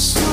So